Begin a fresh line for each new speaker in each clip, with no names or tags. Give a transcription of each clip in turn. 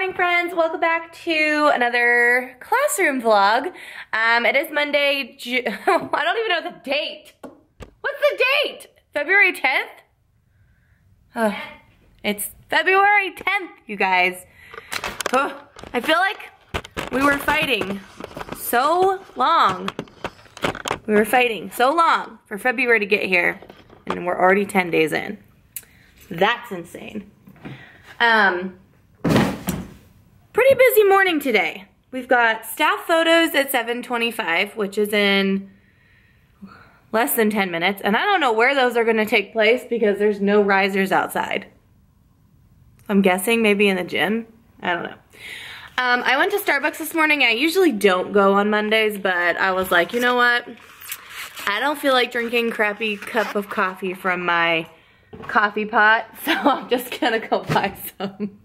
morning friends, welcome back to another classroom vlog. Um, it is Monday, Ju I don't even know the date. What's the date? February 10th? Oh, it's February 10th, you guys. Oh, I feel like we were fighting so long. We were fighting so long for February to get here, and we're already 10 days in. That's insane. Um, pretty busy morning today. We've got staff photos at 7.25, which is in less than 10 minutes. And I don't know where those are gonna take place because there's no risers outside. I'm guessing maybe in the gym. I don't know. Um, I went to Starbucks this morning. I usually don't go on Mondays, but I was like, you know what? I don't feel like drinking crappy cup of coffee from my coffee pot, so I'm just gonna go buy some.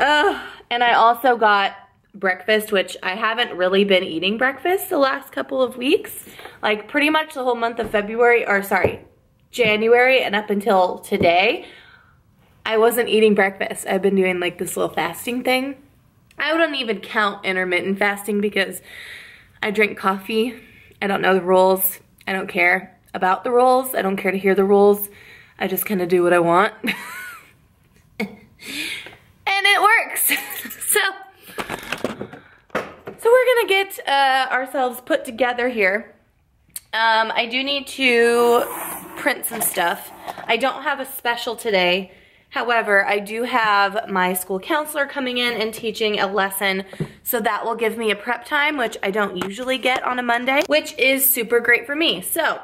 And I also got breakfast, which I haven't really been eating breakfast the last couple of weeks. Like pretty much the whole month of February, or sorry, January and up until today, I wasn't eating breakfast. I've been doing like this little fasting thing. I wouldn't even count intermittent fasting because I drink coffee. I don't know the rules. I don't care about the rules. I don't care to hear the rules. I just kind of do what I want. and it works. so, so we're gonna get uh, ourselves put together here. Um, I do need to print some stuff. I don't have a special today However, I do have my school counselor coming in and teaching a lesson, so that will give me a prep time, which I don't usually get on a Monday, which is super great for me. So,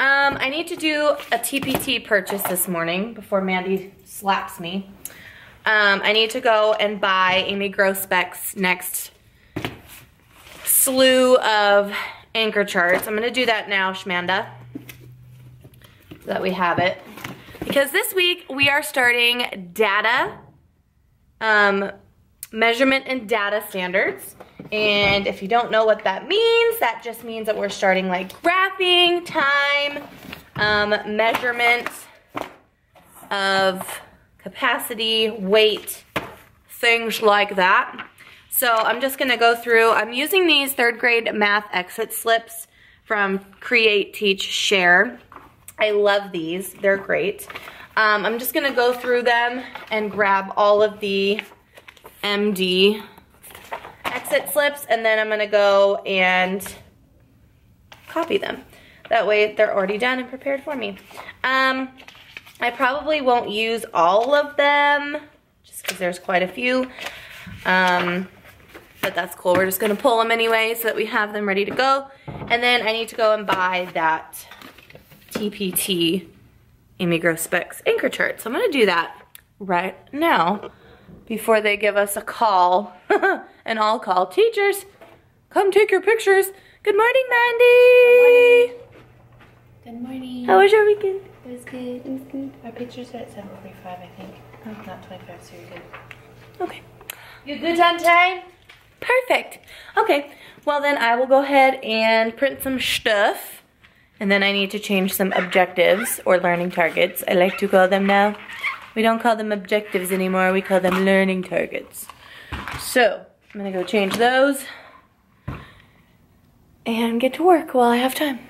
um, I need to do a TPT purchase this morning before Mandy slaps me. Um, I need to go and buy Amy Groesbeck's next slew of anchor charts. I'm gonna do that now, Shmanda, so that we have it because this week we are starting data, um, measurement and data standards. And if you don't know what that means, that just means that we're starting like graphing, time, um, measurement of capacity, weight, things like that. So I'm just gonna go through, I'm using these third grade math exit slips from Create, Teach, Share. I love these. They're great. Um, I'm just to go through them and grab all of the MD exit slips and then I'm to go and copy them. That way they're already done and prepared for me. Um, I probably won't use all of them just because there's quite a few. Um, but that's cool. We're just going to pull them anyway so that we have them ready to go. And then I need to go and buy that TPT Amy Groesbeck's anchor chart. So I'm gonna do that right now before they give us a call. and I'll call teachers. Come take your pictures. Good morning, Mandy.
Good morning.
How was your weekend?
It was good. It was good. Our pictures are at 7.45, I think. Oh. Not 25, so you're good.
Okay.
You good, Dante?
Perfect. Okay, well then I will go ahead and print some stuff. And then I need to change some objectives or learning targets. I like to call them now. We don't call them objectives anymore. We call them learning targets. So I'm gonna go change those and get to work while I have time.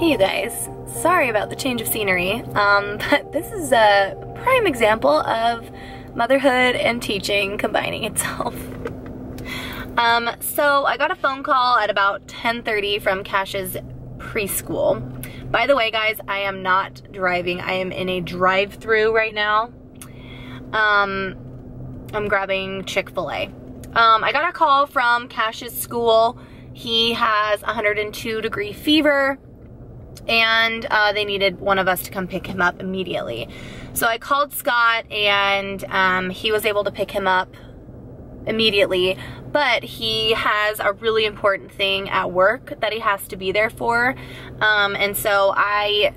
Hey you guys, sorry about the change of scenery, um, but this is a prime example of motherhood and teaching combining itself. Um, so I got a phone call at about 10.30 from Cash's preschool. By the way, guys, I am not driving. I am in a drive-through right now. Um, I'm grabbing Chick-fil-A. Um, I got a call from Cash's school. He has 102 degree fever and uh, they needed one of us to come pick him up immediately. So I called Scott and um, he was able to pick him up immediately, but he has a really important thing at work that he has to be there for. Um, and so I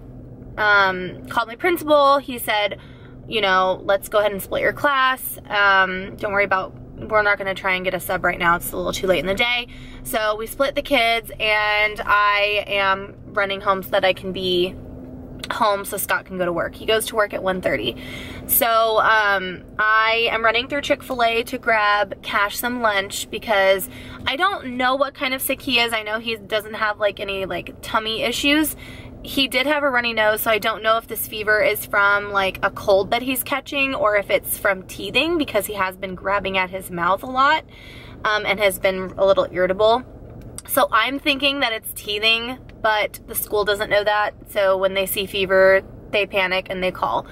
um, called my principal. He said, you know, let's go ahead and split your class. Um, don't worry about, we're not going to try and get a sub right now. It's a little too late in the day. So we split the kids and I am running home so that I can be home so Scott can go to work. He goes to work at 1.30. So um, I am running through Chick-fil-A to grab Cash some lunch because I don't know what kind of sick he is. I know he doesn't have like any like tummy issues. He did have a runny nose, so I don't know if this fever is from like a cold that he's catching or if it's from teething because he has been grabbing at his mouth a lot um, and has been a little irritable. So I'm thinking that it's teething, but the school doesn't know that. So when they see fever, they panic and they call.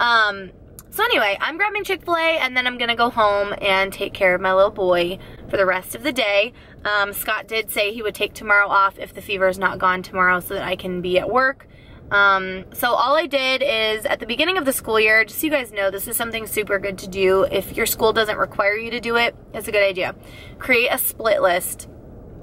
Um, so anyway, I'm grabbing Chick-fil-A and then I'm gonna go home and take care of my little boy for the rest of the day. Um, Scott did say he would take tomorrow off if the fever is not gone tomorrow so that I can be at work. Um, so all I did is at the beginning of the school year, just so you guys know, this is something super good to do. If your school doesn't require you to do it, it's a good idea. Create a split list.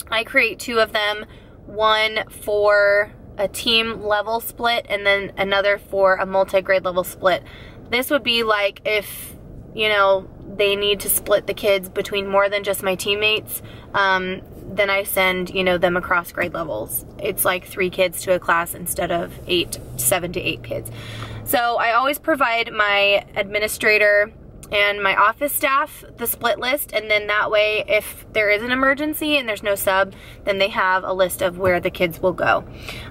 I create two of them, one for a team level split and then another for a multi-grade level split. This would be like if, you know, they need to split the kids between more than just my teammates, um, then I send, you know, them across grade levels. It's like three kids to a class instead of eight, seven to eight kids. So I always provide my administrator and my office staff the split list and then that way if there is an emergency and there's no sub then they have a list of where the kids will go.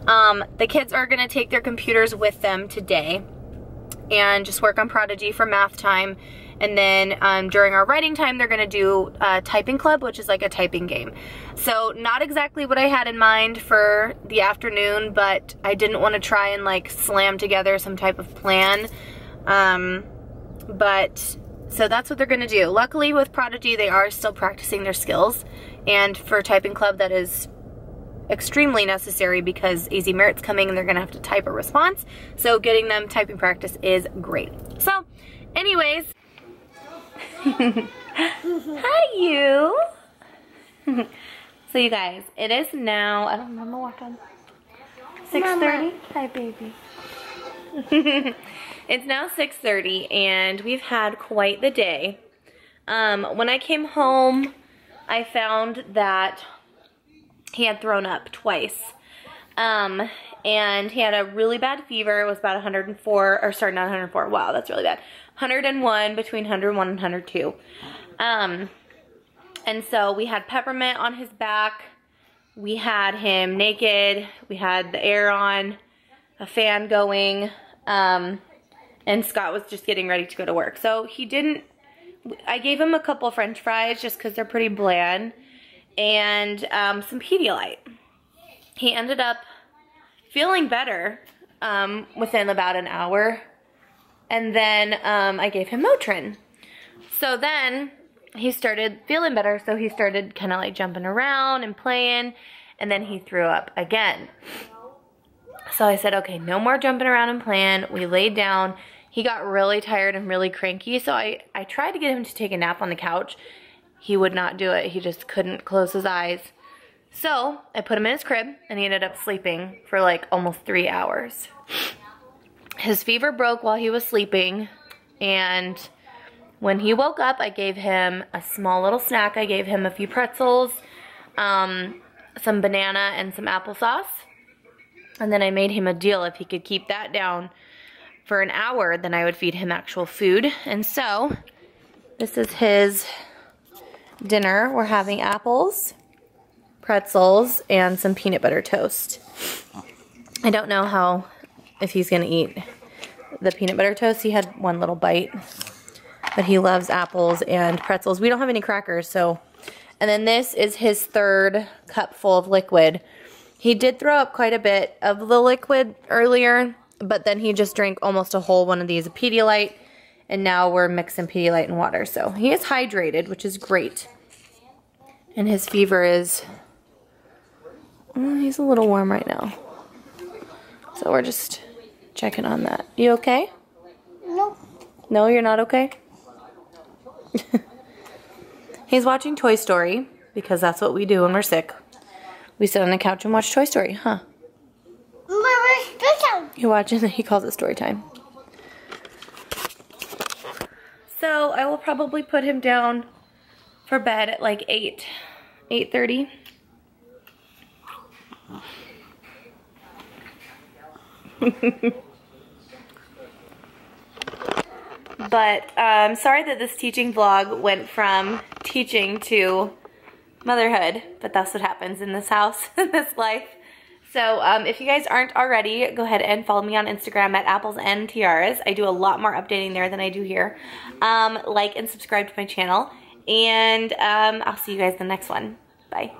Um, the kids are going to take their computers with them today and just work on Prodigy for math time and then um, during our writing time, they're gonna do a typing club, which is like a typing game. So not exactly what I had in mind for the afternoon, but I didn't wanna try and like slam together some type of plan. Um, but, so that's what they're gonna do. Luckily with Prodigy, they are still practicing their skills. And for typing club, that is extremely necessary because AzMERIT's coming and they're gonna have to type a response. So getting them typing practice is great. So anyways, Hi, you. so you guys, it is now, I don't remember what time. 6.30? Hi, baby. it's now 6.30 and we've had quite the day. Um, when I came home, I found that he had thrown up twice. Um, and he had a really bad fever. It was about 104, or sorry, not 104. Wow, that's really bad. 101, between 101 and 102. Um, and so we had peppermint on his back. We had him naked. We had the air on, a fan going. Um, and Scott was just getting ready to go to work. So he didn't, I gave him a couple french fries just because they're pretty bland and um, some Pedialyte. He ended up feeling better um, within about an hour and then um, I gave him Motrin. So then he started feeling better, so he started kind of like jumping around and playing, and then he threw up again. So I said, okay, no more jumping around and playing. We laid down. He got really tired and really cranky, so I, I tried to get him to take a nap on the couch. He would not do it. He just couldn't close his eyes. So I put him in his crib, and he ended up sleeping for like almost three hours. His fever broke while he was sleeping and when he woke up I gave him a small little snack. I gave him a few pretzels, um, some banana and some applesauce. And then I made him a deal. If he could keep that down for an hour then I would feed him actual food. And so this is his dinner. We're having apples, pretzels, and some peanut butter toast. I don't know how, if he's gonna eat the peanut butter toast. He had one little bite, but he loves apples and pretzels. We don't have any crackers, so. And then this is his third cup full of liquid. He did throw up quite a bit of the liquid earlier, but then he just drank almost a whole one of these Pedialyte, and now we're mixing Pedialyte and water. So he is hydrated, which is great. And his fever is, mm, he's a little warm right now. So we're just checking on that. You okay?
No.
No, you're not okay? He's watching Toy Story because that's what we do when we're sick. We sit on the couch and watch Toy Story, huh? You're watching, he calls it story time. So I will probably put him down for bed at like 8, 8.30. but um, sorry that this teaching vlog went from teaching to motherhood, but that's what happens in this house, in this life. So um, if you guys aren't already, go ahead and follow me on Instagram at apples and tiaras. I do a lot more updating there than I do here. Um, like and subscribe to my channel. And um, I'll see you guys in the next one. Bye.